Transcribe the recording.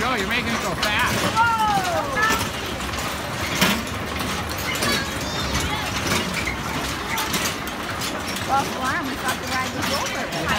you're making it go fast. Whoa! Well, one, we thought the ride was over.